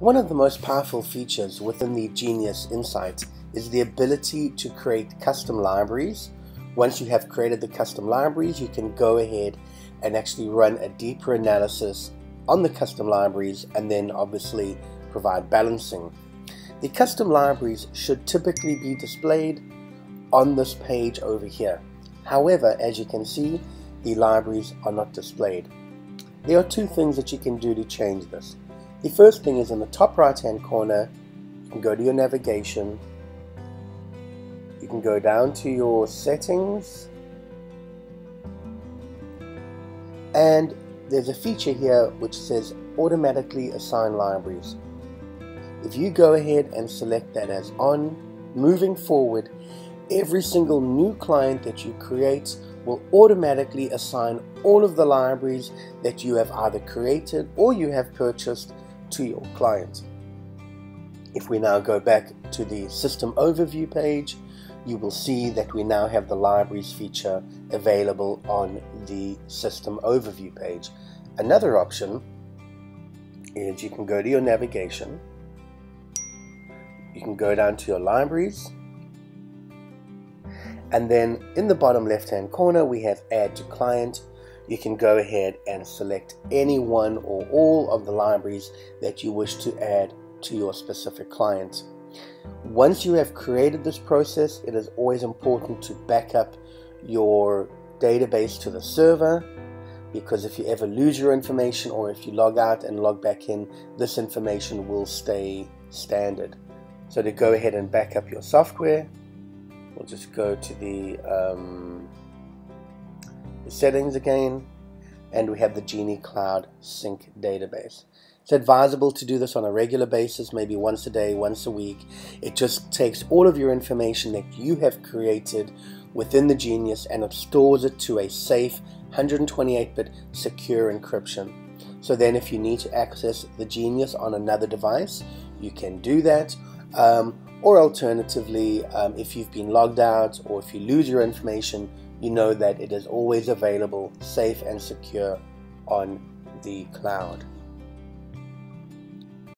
One of the most powerful features within the Genius Insight is the ability to create custom libraries. Once you have created the custom libraries, you can go ahead and actually run a deeper analysis on the custom libraries and then obviously provide balancing. The custom libraries should typically be displayed on this page over here. However, as you can see, the libraries are not displayed. There are two things that you can do to change this. The first thing is in the top right hand corner, you can go to your navigation, you can go down to your settings, and there's a feature here which says automatically assign libraries. If you go ahead and select that as on, moving forward, every single new client that you create will automatically assign all of the libraries that you have either created or you have purchased to your client. If we now go back to the system overview page, you will see that we now have the libraries feature available on the system overview page. Another option is you can go to your navigation, you can go down to your libraries, and then in the bottom left hand corner we have add to client you can go ahead and select any one or all of the libraries that you wish to add to your specific client. Once you have created this process, it is always important to back up your database to the server because if you ever lose your information or if you log out and log back in, this information will stay standard. So to go ahead and back up your software, we'll just go to the um, settings again, and we have the Genie Cloud Sync database. It's advisable to do this on a regular basis, maybe once a day, once a week. It just takes all of your information that you have created within the Genius and it stores it to a safe 128-bit secure encryption. So then if you need to access the Genius on another device, you can do that. Um, or alternatively, um, if you've been logged out or if you lose your information, you know that it is always available, safe and secure on the cloud.